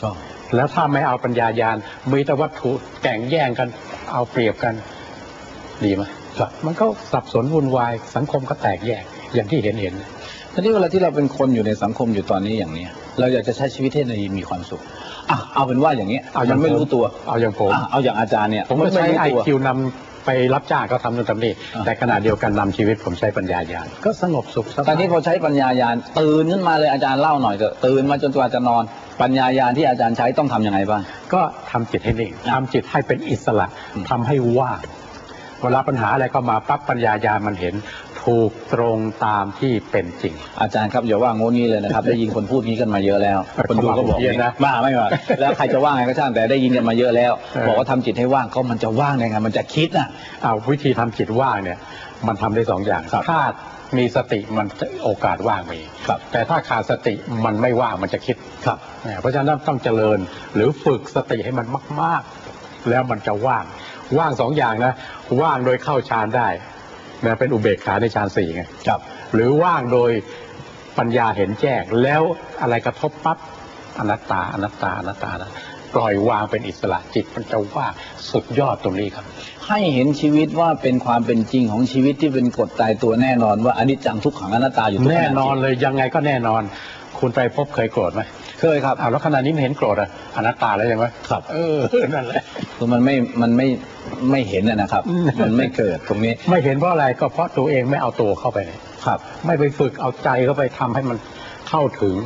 ชอบแล้วถ้าไม่เอาปัญญายาณมีแต่วัตถุแข่งแย่งกัน เอาเปรียบกัน ดีไหมครับมันก็สับสนวุ่นวายสังคมก็แตกแยกอย่างที่เห็นเห็นทีนี้เวลาที่เราเป็นคนอยู่ในสังคมอยู่ตอนนี้อย่างเนี้ยเราอยากจะใช้ชีวิตให้ในมีความสุขอะเอาเป็นว่าอย่างเงี้ยเอาอย่างมันไม่ผมรู้ตัว เอาอย่างผมอะเอาอย่างอาจารย์เนี่ยผมก็ใช้ไม่ไอรู้ตัวคิวนำ ไปรับจ้างก็ทำนู่นทำนี่อ่าแต่ขณะเดียวกันนำชีวิตผมใช้ปัญญายาณก็สงบสุขสบาย ตอนนี้พอใช้ปัญญายาณตื่นขึ้นมาเลยอาจารย์เล่าหน่อยเถอะตื่นมาจนกว่าจะนอน ปัญญายาณที่อาจารย์ใช้ต้องทำยังไงบ้าง ก็ทำจิตให้นิ่งทำจิตให้เป็นอิสระอืมทำให้ว่างเวลาปัญหาอะไรก็มาปั๊บปัญญายาณมันเห็น ถูกตรงตามที่เป็นจริง อาจารย์ครับอย่าว่าโง่นี้เลยนะครับ ได้ยินคนพูดนี้กันมาเยอะแล้ว คนดูก็บอกเยอะนะบ้าไม่ว่าแล้วใครจะว่าไงก็ช่างแต่ได้ยินกันมาเยอะแล้วเออบอกว่าทำจิตให้ว่างก็มันจะว่างได้ไงมันจะคิดน่ะเอาวิธีทำจิตว่างเนี่ยมันทำได้สองอย่างครับถ้ามีสติมันจะโอกาสว่างมีครับแต่ถ้าขาดสติมันไม่ว่างมันจะคิดครับเนี่ยเพราะฉะนั้นต้องเจริญหรือฝึกสติให้มันมาก ๆ แล้วมันจะว่าง ว่างสองอย่างนะ ว่างโดยเข้าฌานได้ นะเป็นอุเบกขาในฌานสี่ไงครับหรือว่างโดยปัญญาเห็นแจ้งแล้วอะไรกระทบปั๊บอนัตตาอนัตตาอนัตตานะปล่อยวางเป็นอิสระจิตมันจะว่างสุดยอดตรงนี้ครับ ให้เห็นชีวิตว่าเป็นความเป็นจริงของชีวิตที่เป็นกฎตายตัวแน่นอนว่าอนิจจังทุกขังอนัตตาอยู่ทุกขณะแน่นอนเลยยังไงก็แน่นอน คุณไปพบเคยโกรธไหม เคยครับอ้าวแล้วขณะนี้ไม่เห็นโกรธอะอนัตตาแล้วยังไหมครับ เออนั่นแหละ คือมันไม่มันไม่ไม่เห็นนะนะครับ อืม มันไม่เกิดตรงนี้ไม่เห็นเพราะอะไรก็เพราะตัวเองไม่เอาตัวเข้าไปเลยครับ ไม่ไปฝึกเอาใจเข้าไปทำให้มันเข้าถึง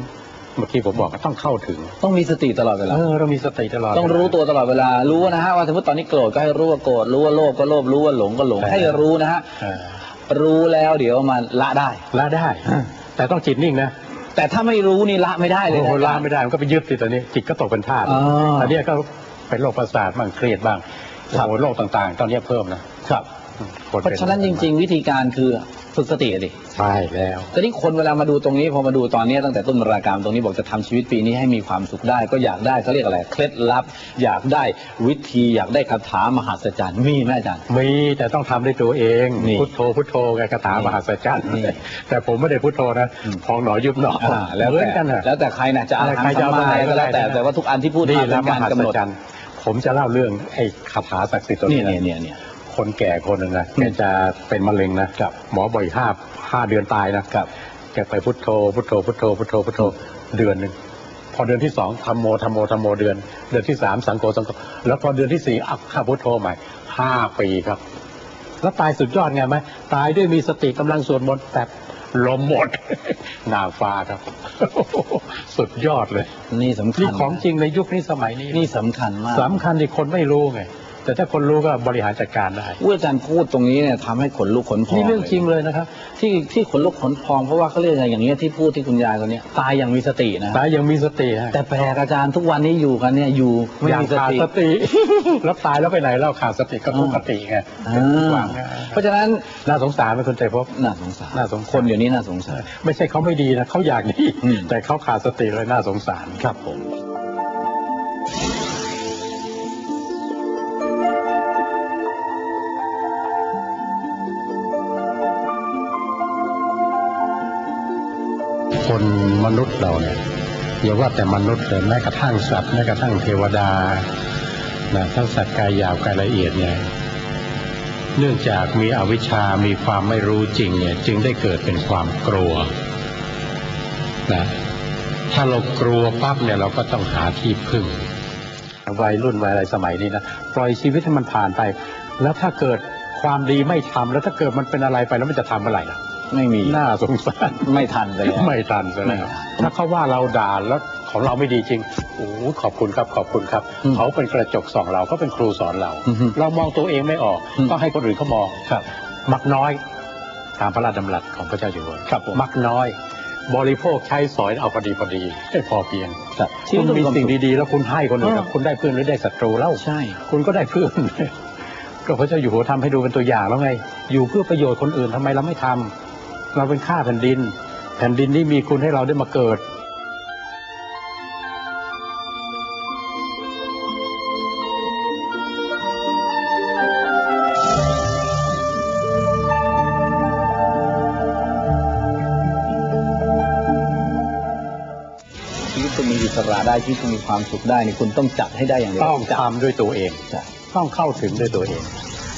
เมื่อกี้ผมบอกว่าต้องเข้าถึงต้องมีสติตลอดเวลา เออเรามีสติตลอด ต้องรู้ตัวตลอดเวลา รู้นะฮะว่าสมมติตอนนี้โกรธก็ให้รู้ว่าโกรธ รู้ว่าโลภก็โลภ รู้ว่าหลงก็หลงให้รู้นะฮะ เออรู้แล้วเดี๋ยวมันละได้ ละได้ แต่ต้องจิตนิ่งนะ แต่ถ้าไม่รู้นี่ละไม่ได้เลยโอ้นะโหละไม่ได้มันก็ไปยึดติดตอนนี้จิตก็ตกเป็นทาสอ๋อตอนนี้ก็เป็นโรคประสาทบ้างเครียดบ้างโอ้ครับโหโรคต่างๆ ตอนนี้เพิ่มนะครับค เพราะฉะนั้นจริง ๆ วิธีการคือฝึกสติอะดิๆใช่แล้วตอนนี้คนเวลามาดูตรงนี้พอมาดูตอนนี้ตั้งแต่ต้นรายการตรงนี้บอกจะทำชีวิตปีนี้ให้มีความสุขได้ ก็อยากได้เขาเรียกอะไรเคล็ดลับ อยากได้วิธีอยากได้คาถามหัศจรรย์มีไหมอาจารย์มีแต่ต้องทำด้วยตัวเองนี่พุทโธพุทโธไงคาถามหาสัจจรรย์นี่แต่ผมไม่ได้พุทโธนะอืมพองหนอยุบหนออ่าแล้วเหมืแต่อนกันนะแล้วแต่ใครนะจะเอาใครจะเอาทำตัวไหนก็แล้วแต่ก็ได้แต่ว่าทุกอันที่พูดนี่มาแล้เป็วนมการหักำหนศดจรรย์ผมจะเล่าเรื่องไอ้คาถาศักดิ์สิทธิ์ตัวนี่นี้เนี่ยนะเนี่ยเนี่ย คนแก่คนหนึ่งนะอืมแกจะเป็นมะเร็งนะครับหมอบ่อยห้าห้าเดือนตายนะครับแกไปพุทโธพุทโธพุทโธพุทโธพุทโธเดือนหนึ่งพอเดือนที่สองทำโมทำโมทำโมเดือน เดือนที่สามสังโฆสังโฆแล้วพอเดือนที่สี่อัพข้าพุทโธใหม่ห้าปีครับ แล้วตายสุดยอดไงไหมตายด้วยมีสติกำลังสวดมนต์แต่ลมหมดนางฟ้าครับ สุดยอดเลย นี่สำคัญนี่ของจริงในยุคนี้สมัยนี้นี่สำคัญมากสำคัญที่คนไม่รู้ไง แต่ถ้าคนรู้ก็บริหารจัดการได้อุ้ยอาจารย์พูดตรงนี้เนี่ยทำให้ขนลุกขนพองนี่เรื่องจริงเลยนะครับ ที่ที่ขนลุกขนพองเพราะว่าเขาเรียกอะไรอย่างเงี้ยที่พูดที่คุณยายคนเนี้ยตายอย่างมีสตินะตายยังมีสติฮะแต่แปลกอาจารย์ทุกวันนี้อยู่กันเนี่ยอยู่ไม่อย่างมีสขาดติ สติ แล้วตายแล้วไปไหนแล้วขาดสติก็ทุกขติไงอ่า เป็นทุกอย่างไงเพราะฉะนั้นน่าสงสารเป็นคนใจพบ น่าสงสารน่าสงสาร คนเดี๋ยวนี้น่าสงสาร ไม่ใช่เขาไม่ดีนะเขาอยากดี อืม แต่เขาขาดสติเลยน่าสงสารครับผม คนมนุษย์เราเนี่ยอย่าว่าแต่มนุษย์เลยแม้กระทั่งสัตว์แม้กระทั่งเทวดานะทั้งสัตว์กายหยาบกายละเอียดเนี่ยเนื่องจากมีอวิชชามีความไม่รู้จริงเนี่ยจึงได้เกิดเป็นความกลัวนะถ้าเรากลัวปั๊บเนี่ยเราก็ต้องหาที่พึ่งวัยรุ่นวัยอะไรสมัยนี้นะปล่อยชีวิตให้มันผ่านไป แล้วถ้าเกิดความดีไม่ทำแล้วถ้าเกิดมันเป็นอะไรไปแล้วมันจะทำเมื่อไหร่ล่ะ ไม่มีน่าสงสารไม่ทันไปแล้วไม่ทันซะไม่แล้วทันถ้าเขาว่าเราด่าแล้วของเราไม่ดีจริงโอ้ขอบคุณครับขอบคุณครับอืมเขาเป็นกระจกส่องเราเขาเป็นครูสอนเราอือฮึเรามองตัวเองไม่ออกอืมก็ให้คนอื่นเขามองครับมักน้อย ตามพระราชดำรัสของพระเจ้าอยู่หัวครับผมมักน้อย บริโภคใช้สอยเอาพอดีพอดีให้พอเพียงครับคุณมีสิ่งดีดีๆ แล้วคุณให้คนอื่นเออครับคุณได้เพื่อนหรือได้ศัตรูเล่าใช่คุณก็ได้เพื่อนก็พระเจ้าอยู่หัวทำให้ดูเป็นตัวอย่างแล้วไง อยู่เพื่อประโยชน์คนอื่นทำไมเราไม่ทำ เราเป็นข้าแผ่นดิน แผ่นดินนี้มีคุณให้เราได้มาเกิดชีวิตจะมีอิสระได้ชีวิตคุณมีความสุขได้นี่คุณต้องจัดให้ได้อย่างเดียวต้องจัดทำด้วยตัวเองใช่ต้องเข้าถึงด้วยตัวเอง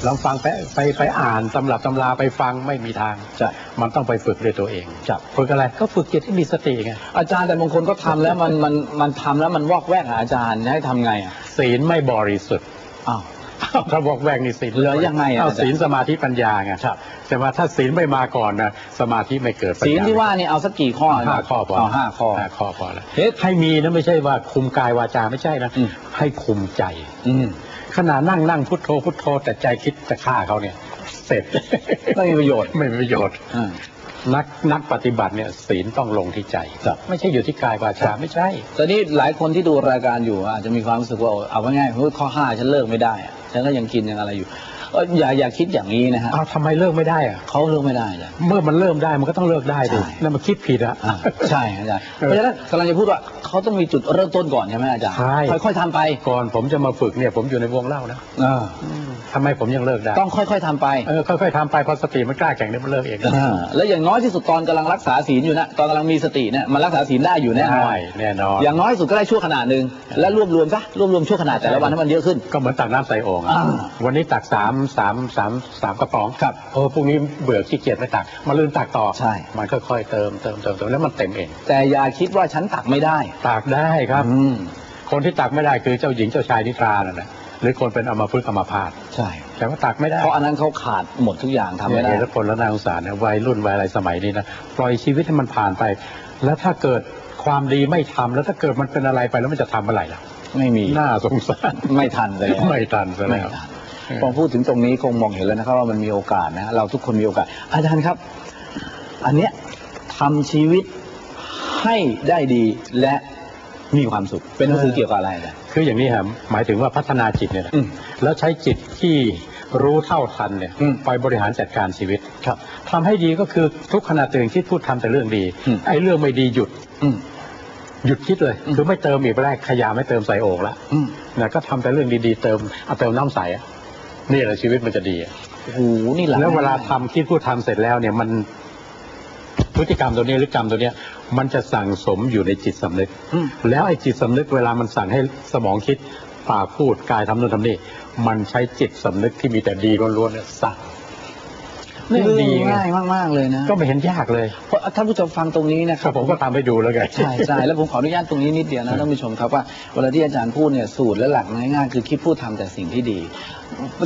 ลองฟังไปไปไปอ่านตำรับตำราไปฟังไม่มีทางใช่มันต้องไปฝึกด้วยตัวเองครับฝึกอะไรก็ฝึกจิตให้มีสติไงอาจารย์แต่บางคนก็ทำแล้วมันมันมันทำแล้วมันวอกแวกอะอาจารย์ให้ทำไงอะศีลไม่บริสุทธิ์อ้าว ถ้าบอกแวกนี่ศีลเหลือยังไงอะเอาศีลสมาธิปัญญาไงครับแต่ว่าถ้าศีลไม่มาก่อนนะสมาธิไม่เกิดปัญญศีลที่ว่านี่เอาสักกี่ข้อห้าข้อพอเอาห้าข้อ ห้าข้อพอแล้วเฮ้ยให้มีนะไม่ใช่ว่าคุมกายวาจาไม่ใช่นะอืม ให้คุมใจ อืม ขนาดนั่งนั่งพุทโธพุทโธ แต่ใจคิดจะฆ่าเขาเนี่ย เสร็จไม่มีประโยชน์ไม่มีประโยชน์อ่านักนักปฏิบัติเนี่ยศีลต้องลงที่ใจครับไม่ใช่อยู่ที่กายวาจาไม่ใช่ตอนนี้หลายคนที่ดูรายการอยู่อาจจะมีความรู้สึกว่าเอาง่ายๆเฮ้ยข้อห้าฉันเลิกไม่ได้อะฉันก็ยังกินยังอะไรอยู่ เอ้ยอย่าอย่าคิดอย่างนี้นะฮะอ้าวทำไมเลิกไม่ได้อะเขาเลิกไม่ได้จ้ะ เมื่อมันเริ่มได้มันก็ต้องเลิกได้ดิใช่ นั่นมันคิดผิดอะ อ่าใช่อาจารย์เออเพราะฉะนั้นกำลังจะพูดว่าเขาต้องมีจุดเริ่มต้นก่อนใช่ไหมอาจารย์ใช่ ค่อยๆทำไปก่อนผมจะมาฝึกเนี่ยผมอยู่ในวงเล่านะอ่าทำไมผมยังเลิกได้ต้องค่อยๆทำไปเออค่อยๆทำไปพอสติมันกล้าแข่งเนี่ยมันเลิกเองอ่าแล้วอย่างน้อยที่สุดตอนกำลังรักษาศีลอยู่นะตอนกำลังมีสติเนี่ยมันรักษาศีลได้อยู่แน่นอน ได้แน่นอนอย่างน้อยสุดก็ได้ชั่วขนาดหนึ่งแล้วรวบรวมซะรวบรวมชั่วขนาดแต่ละวันให้มันเยอะขึ้น ก็เหมือนตักน้ำใส่โอ่งอะอ่า วันนี้ตักสามสามสามสามกระป๋องครับโอ้พรุ่งนี้เบื่อขี้เกียจไม่ตัก มาลืมตักต่อใช่ มันค่อยๆเติมเติมเติมเติมแล้วมันเต็มเอง แต่อย่าคิดว่าฉันตักไม่ได้ ตักได้ครับ อืม คนที่ตักไม่ได้คือเจ้าหญิงเจ้าชายนิทรานั่นแหละหรือคนเป็นอัมพฤกษ์อัมพาตใช่ แต่ว่าตักไม่ได้เพราะอันนั้นเขาขาดหมดทุกอย่างทำไม่ได้เนี่ยแล้วคนละนาสงสารนะวัยรุ่นวัยอะไรสมัยนี้นะปล่อยชีวิตให้มันผ่านไป แล้วถ้าเกิดความดีไม่ทำแล้วถ้าเกิดมันเป็นอะไรไปแล้วมันจะทำอะไรล่ะ ไม่มีน่าสงสารไม่ทันเลยไม่ทันซะไม่แล้วทัน พอพูดถึงตรงนี้คงมองเห็นแล้วนะครับว่ามันมีโอกาสนะเราทุกคนมีโอกาส อาจารย์ครับ อันเนี้ยทำชีวิตให้ได้ดีและมีความสุข เป็นหนังสือเกี่ยวกับอะไรอาจารย์คืออย่างนี้ครับหมายถึงว่าพัฒนาจิตเนี่ยนะอืมแล้วใช้จิตที่รู้เท่าทันเนี่ยอืมไปบริหารจัดการชีวิตครับทำให้ดีก็คือทุกขณะตื่นคิดพูดทำแต่เรื่องดีอืมไอ้เรื่องไม่ดีหยุดอืมหยุดคิดเลยอืมคือไม่เติมอีกแรกขยะไม่เติมใส่โอ่งละอืมนะก็ทำแต่เรื่องดีๆเติมเอาเติมน้ำใสอะ นี่แหละชีวิตมันจะดีอะโอ้โหนี่หลังแล้วเวลาทำคิดพูดทำเสร็จแล้วเนี่ยมันพฤติกรรมตัวนี้หรือกรรมตัวเนี้ย มันจะสั่งสมอยู่ในจิตสำนึก อืม แล้วไอ้จิตสำนึกเวลามันสั่งให้สมองคิดปากพูดกายทำนู่นทำนี่มันใช้จิตสำนึกที่มีแต่ดีล้วนๆเนี่ยสั่งนี่ เรื่องดีไงง่ายมากๆเลยนะก็ไม่เห็นยากเลย เพราะท่านผู้ชมฟังตรงนี้นะคก็รับผมก็ทำให้ดูแล้วไงใช่ใช่แล้วผมขออนุญาตตรงนี้นิดเดียวนะท่านผู้ชมครับว่าเวลาที่อาจารย์พูดเนี่ยสูตรและหลักง่ายๆคือคิดพูดทำแต่สิ่งที่ดี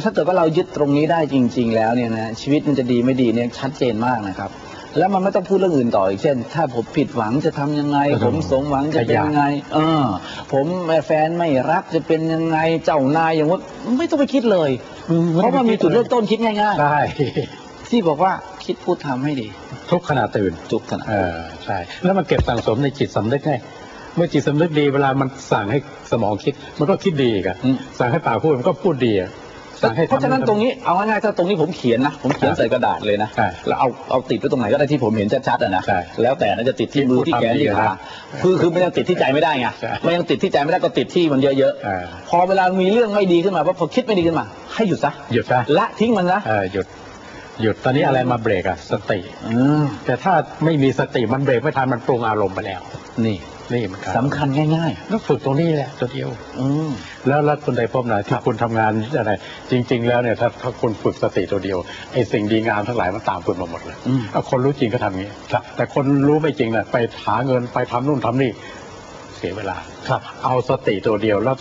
ถ้าเกิดว่าเรายึดตรงนี้ได้จริง ๆ แล้วเนี่ยนะชีวิตมันจะดีไม่ดีเนี่ยชัดเจนมากนะครับแล้วมันไม่ต้องพูดเรื่องอื่นต่ออีกเช่น ถ้าผมผิดหวังจะทำยังไงเออผมสมหวังจะเป็นยังไง เออ ผมแฟนไม่รักจะเป็นยังไงเจ้านายอย่างว่าไม่ต้องไปคิดเลย เพราะว่ามีจุดเริ่มต้นคิดง่ายใช่ๆ ที่บอกว่าคิดพูดทำให้ดี ทุกขณะตื่นจุกขนาดเออใช่ แล้วมันเก็บสั่งสมในจิตสำนึกไงเมื่อจิตสำนึกดีเวลามันสั่งให้สมองคิด มันก็คิดดีอีกันอืมสั่งให้ปากพูดมันก็พูดดีอะสั่งให้เพราะฉะนั้นตรงนี้เอาง่ายๆถ้าตรงนี้ผมเขียนนะผมเขียนใส่กระดาษเลยนะใช่แล้วเอาเอาติดไว้ตรงไหนก็ได้ที่ผมเห็นชัดๆอะนะใช่แล้วแต่นะจะติดที่มือที่แขนที่ขาพูดทำดีนะคือคือมันยังติดที่ใจไม่ได้ไงใช่มันยังติดที่ใจไม่ได้ก็ติดที่มันเยอะอ่าๆพอเวลามีเรื่องไม่ดีขึ้นมาว่าพอคิดไม่ดีขึ้นมา ให้หยุดซะหยุดซะละทิ้งมันนะเออหยุด หยุดตอนนี้อะไรมาเบรกอะสติอืมแต่ถ้าไม่มีสติมันเบรกไม่ทันมันปรุงอารมณ์ไปแล้ว นี่นี่มันครับสำคัญง่ายก็ฝึกตรงนี้แหละตัวเดียวๆอืมแล้วแล้วคุณได้พบนะที่คุณทำงานอะไร จริง ๆ แล้วเนี่ยถ้าถ้าคุณฝึกสติตัวเดียวไอ้สิ่งดีงามทั้งหลายมันตามคุณมาหมดเลยอืมเอาคนรู้จริงก็ทำอย่างนี้ครับแต่คนรู้ไม่จริงน่ะไปหาเงินไปทำนู่นทำนี่เสียเวลาครับ เอาสติตัวเดียวแล้ว